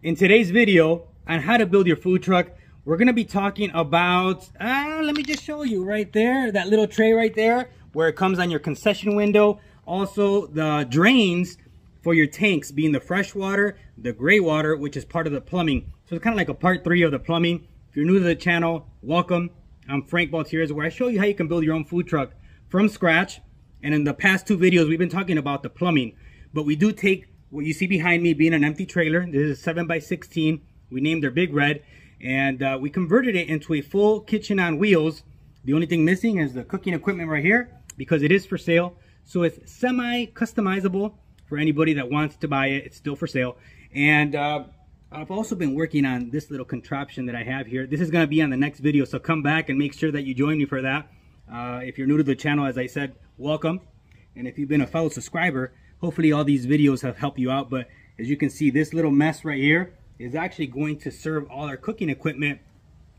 In today's video on how to build your food truck, we're gonna be talking about, uh, let me just show you right there, that little tray right there, where it comes on your concession window. Also the drains for your tanks being the fresh water, the gray water, which is part of the plumbing. So it's kind of like a part three of the plumbing. If you're new to the channel, welcome. I'm Frank Baltierrez, where I show you how you can build your own food truck from scratch. And in the past two videos, we've been talking about the plumbing, but we do take what you see behind me being an empty trailer. This is 7 by 16 We named her Big Red, and uh, we converted it into a full kitchen on wheels. The only thing missing is the cooking equipment right here because it is for sale. So it's semi-customizable for anybody that wants to buy it. It's still for sale. And uh, I've also been working on this little contraption that I have here. This is going to be on the next video, so come back and make sure that you join me for that. Uh, if you're new to the channel, as I said, welcome. And if you've been a fellow subscriber, hopefully all these videos have helped you out. But as you can see, this little mess right here is actually going to serve all our cooking equipment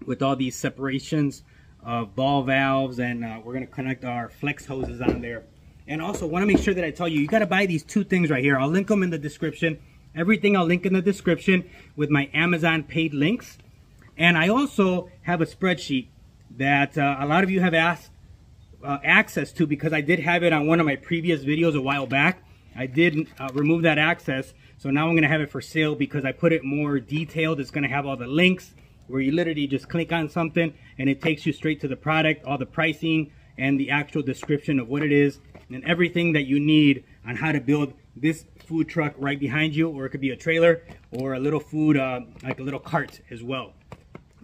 with all these separations of ball valves. And uh, we're going to connect our flex hoses on there. And also want to make sure that I tell you, you got to buy these two things right here. I'll link them in the description. Everything I'll link in the description with my Amazon paid links. And I also have a spreadsheet that uh, a lot of you have asked uh, access to because I did have it on one of my previous videos a while back. I did uh, remove that access. So now I'm going to have it for sale because I put it more detailed. It's going to have all the links where you literally just click on something and it takes you straight to the product, all the pricing and the actual description of what it is and everything that you need on how to build this food truck right behind you or it could be a trailer or a little food uh, like a little cart as well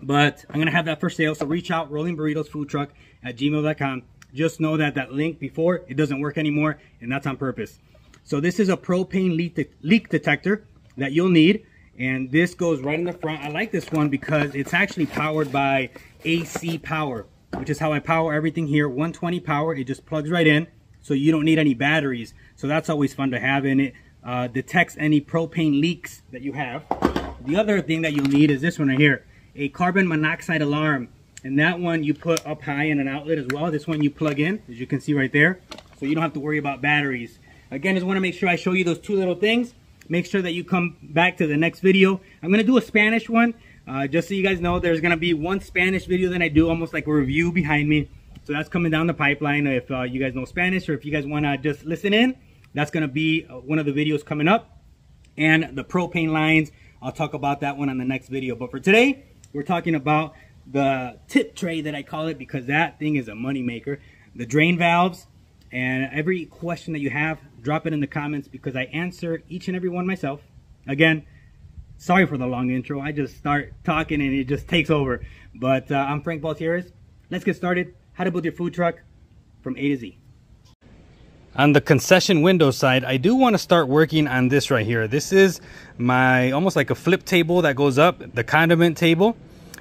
but i'm gonna have that for sale so reach out rolling burritos food truck at gmail.com just know that that link before it doesn't work anymore and that's on purpose so this is a propane leak, de leak detector that you'll need and this goes right in the front i like this one because it's actually powered by ac power which is how i power everything here 120 power it just plugs right in so you don't need any batteries so that's always fun to have in it uh, detects any propane leaks that you have the other thing that you'll need is this one right here a carbon monoxide alarm and that one you put up high in an outlet as well. This one you plug in, as you can see right there. So you don't have to worry about batteries. Again, just want to make sure I show you those two little things. Make sure that you come back to the next video. I'm going to do a Spanish one. Uh, just so you guys know, there's going to be one Spanish video that I do, almost like a review behind me. So that's coming down the pipeline. If uh, you guys know Spanish or if you guys want to just listen in, that's going to be uh, one of the videos coming up. And the propane lines, I'll talk about that one on the next video. But for today, we're talking about the tip tray that I call it because that thing is a money maker. The drain valves and every question that you have, drop it in the comments because I answer each and every one myself. Again, sorry for the long intro. I just start talking and it just takes over. But uh, I'm Frank Baltierrez. Let's get started. How to build your food truck from A to Z. On the concession window side, I do want to start working on this right here. This is my almost like a flip table that goes up, the condiment table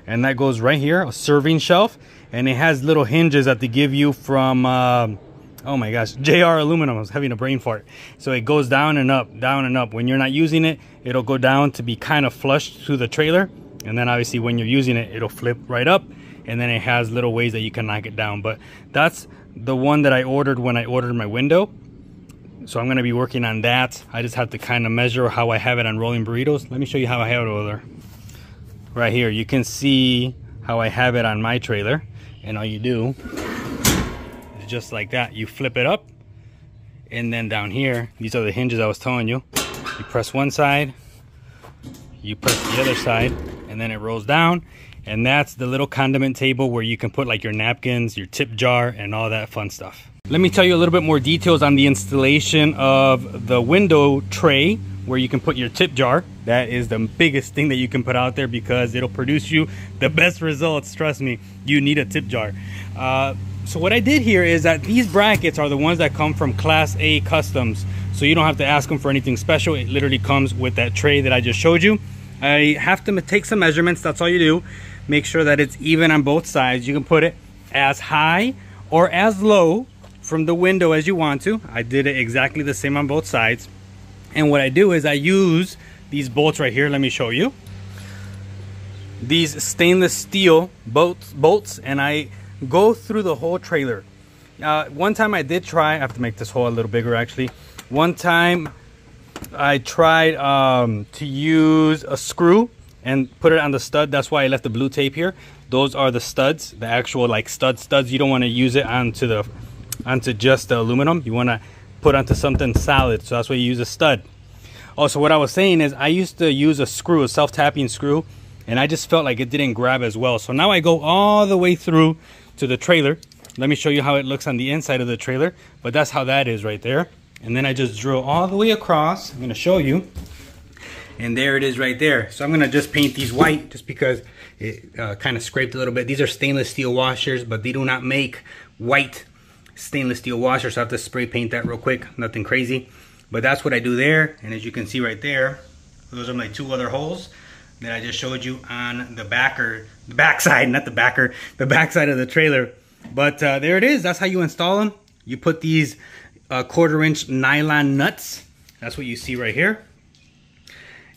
and that goes right here a serving shelf and it has little hinges that they give you from uh, oh my gosh jr aluminum i was having a brain fart. So it goes down and up down and up. When you're not using it it'll go down to be kind of flush to the trailer and then obviously when you're using it it'll flip right up and then it has little ways that you can knock it down. But that's the one that i ordered when i ordered my window. So i'm going to be working on that. I just have to kind of measure how i have it on rolling burritos. Let me show you how i have it over there. Right here you can see how I have it on my trailer and all you do just like that you flip it up and then down here these are the hinges I was telling you you press one side you press the other side and then it rolls down and that's the little condiment table where you can put like your napkins your tip jar and all that fun stuff let me tell you a little bit more details on the installation of the window tray where you can put your tip jar. That is the biggest thing that you can put out there because it'll produce you the best results. Trust me, you need a tip jar. Uh, so what I did here is that these brackets are the ones that come from Class A Customs. So you don't have to ask them for anything special. It literally comes with that tray that I just showed you. I have to take some measurements. That's all you do. Make sure that it's even on both sides. You can put it as high or as low from the window as you want to. I did it exactly the same on both sides. And what I do is I use these bolts right here. Let me show you. These stainless steel bolts, bolts and I go through the whole trailer. Uh, one time I did try, I have to make this hole a little bigger actually. One time I tried um, to use a screw and put it on the stud. That's why I left the blue tape here. Those are the studs, the actual like stud studs. You don't want to use it onto the onto just the aluminum. You want to put onto something solid. So that's why you use a stud. Also, what I was saying is I used to use a screw, a self-tapping screw, and I just felt like it didn't grab as well. So now I go all the way through to the trailer. Let me show you how it looks on the inside of the trailer. But that's how that is right there. And then I just drill all the way across. I'm gonna show you. And there it is right there. So I'm gonna just paint these white just because it uh, kind of scraped a little bit. These are stainless steel washers, but they do not make white stainless steel washers. So I have to spray paint that real quick, nothing crazy. But that's what I do there. And as you can see right there, those are my two other holes that I just showed you on the backer, the backside, not the backer, the backside of the trailer. But uh, there it is. That's how you install them. You put these uh, quarter inch nylon nuts. That's what you see right here.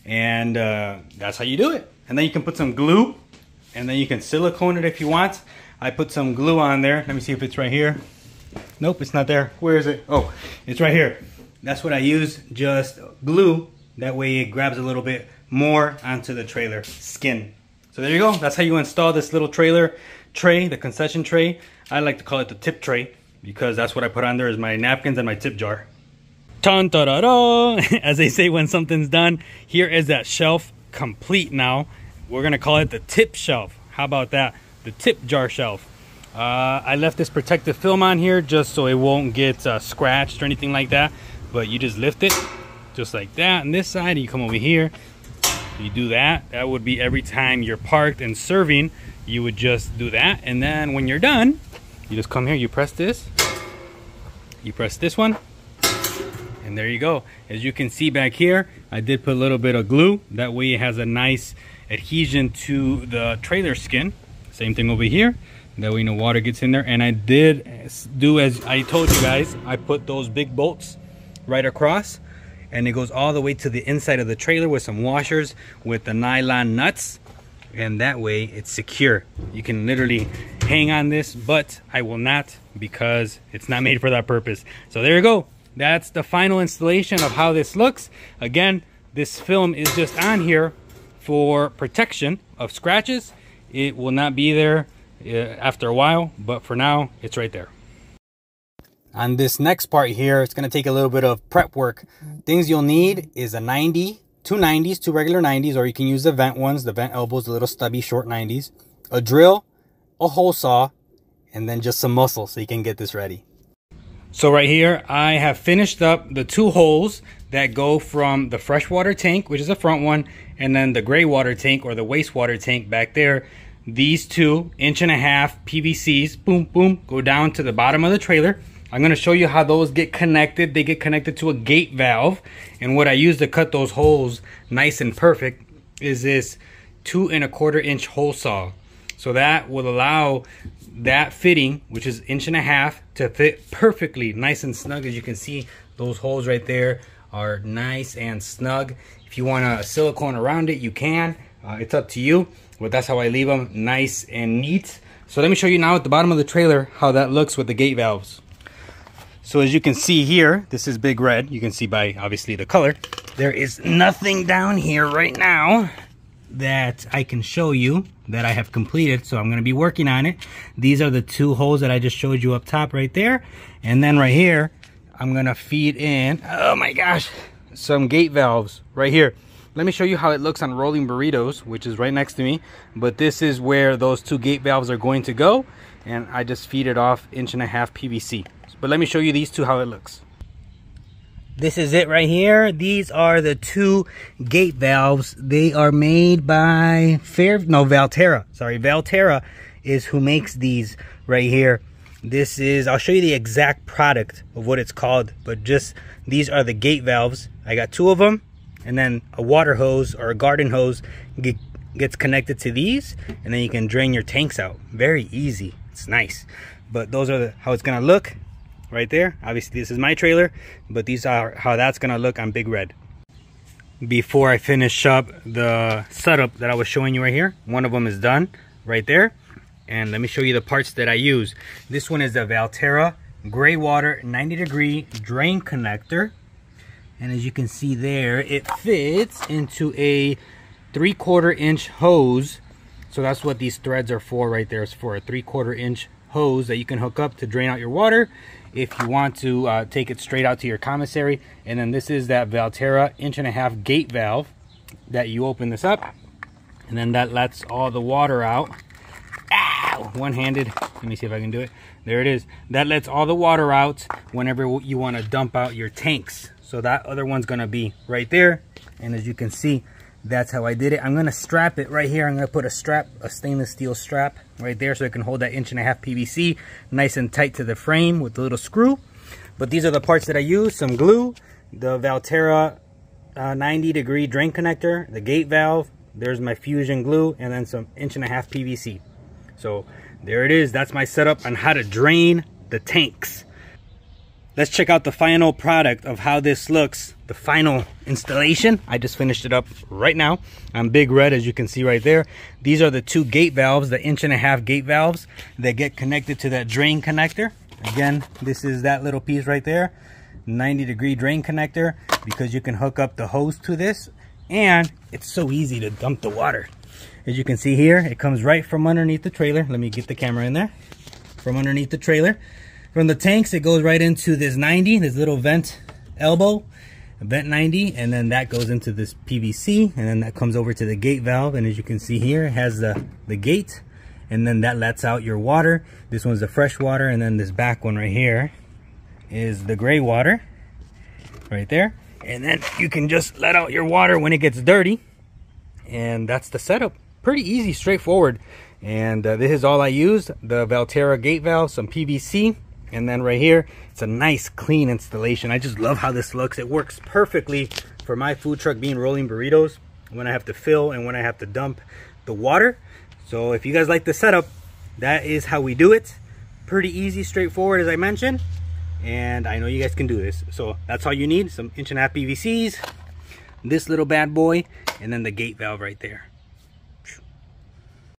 And uh, that's how you do it. And then you can put some glue and then you can silicone it if you want. I put some glue on there. Let me see if it's right here. Nope, it's not there. Where is it? Oh, it's right here. That's what I use, just glue. That way it grabs a little bit more onto the trailer skin. So there you go. That's how you install this little trailer tray, the concession tray. I like to call it the tip tray because that's what I put on there is my napkins and my tip jar. Tan -da -da -da. As they say when something's done, here is that shelf complete now. We're gonna call it the tip shelf. How about that? The tip jar shelf. Uh, I left this protective film on here just so it won't get uh, scratched or anything like that. But you just lift it just like that on this side. You come over here, you do that. That would be every time you're parked and serving, you would just do that. And then when you're done, you just come here, you press this, you press this one, and there you go. As you can see back here, I did put a little bit of glue. That way it has a nice adhesion to the trailer skin. Same thing over here. That way no water gets in there. And I did do as I told you guys, I put those big bolts right across and it goes all the way to the inside of the trailer with some washers with the nylon nuts. And that way it's secure. You can literally hang on this but i will not because it's not made for that purpose. So there you go. That's the final installation of how this looks. Again this film is just on here for protection of scratches. It will not be there uh, after a while but for now it's right there on this next part here, it's going to take a little bit of prep work. Things you'll need is a 90, two 90s, two regular 90s, or you can use the vent ones, the vent elbows, the little stubby short 90s, a drill, a hole saw, and then just some muscle so you can get this ready. So right here, I have finished up the two holes that go from the freshwater tank, which is the front one, and then the gray water tank or the wastewater tank back there. These two inch and a half PVCs, boom, boom, go down to the bottom of the trailer. I'm going to show you how those get connected. They get connected to a gate valve. And what I use to cut those holes nice and perfect is this two and a quarter inch hole saw. So that will allow that fitting, which is inch and a half, to fit perfectly nice and snug. As you can see, those holes right there are nice and snug. If you want a silicone around it, you can. Uh, it's up to you, but that's how I leave them nice and neat. So let me show you now at the bottom of the trailer how that looks with the gate valves. So as you can see here, this is big red. You can see by obviously the color. There is nothing down here right now that I can show you that I have completed. So I'm to be working on it. These are the two holes that I just showed you up top right there. And then right here, I'm to feed in, oh my gosh, some gate valves right here. Let me show you how it looks on Rolling Burritos, which is right next to me. But this is where those two gate valves are going to go. And I just feed it off inch and a half PVC. But let me show you these two how it looks. This is it right here. These are the two gate valves. They are made by Fair, no, Valterra. Sorry, Valterra is who makes these right here. This is, I'll show you the exact product of what it's called, but just these are the gate valves. I got two of them, and then a water hose or a garden hose get, gets connected to these, and then you can drain your tanks out. Very easy. It's nice. But those are the, how it's gonna look right there. Obviously this is my trailer, but these are how that's gonna look on Big Red. Before I finish up the setup that I was showing you right here, one of them is done right there. And let me show you the parts that I use. This one is the Valterra Gray Water 90 degree drain connector. And as you can see there, it fits into a three quarter inch hose. So that's what these threads are for right there. It's for a three quarter inch hose that you can hook up to drain out your water if you want to uh, take it straight out to your commissary. And then this is that Valterra inch and a half gate valve that you open this up and then that lets all the water out. Ow! One-handed. Let me see if I can do it. There it is. That lets all the water out whenever you want to dump out your tanks. So that other one's going to be right there. And as you can see, that's how I did it. I'm going to strap it right here. I'm going to put a strap, a stainless steel strap right there so it can hold that inch and a half PVC nice and tight to the frame with the little screw. But these are the parts that I use. Some glue, the Valterra uh, 90 degree drain connector, the gate valve, there's my fusion glue, and then some inch and a half PVC. So there it is. That's my setup on how to drain the tanks. Let's check out the final product of how this looks. The final installation. I just finished it up right now. I'm big red as you can see right there. These are the two gate valves, the inch and a half gate valves that get connected to that drain connector. Again, this is that little piece right there. 90 degree drain connector because you can hook up the hose to this and it's so easy to dump the water. As you can see here, it comes right from underneath the trailer. Let me get the camera in there. From underneath the trailer. From the tanks, it goes right into this 90, this little vent elbow, vent 90, and then that goes into this PVC, and then that comes over to the gate valve, and as you can see here, it has the, the gate, and then that lets out your water. This one's the fresh water, and then this back one right here is the gray water, right there. And then you can just let out your water when it gets dirty, and that's the setup. Pretty easy, straightforward. And uh, this is all I used, the Valterra gate valve, some PVC, and then right here, it's a nice clean installation. I just love how this looks. It works perfectly for my food truck being rolling burritos when I have to fill and when I have to dump the water. So if you guys like the setup, that is how we do it. Pretty easy, straightforward, as I mentioned. And I know you guys can do this. So that's all you need. Some inch and a half PVCs, this little bad boy, and then the gate valve right there.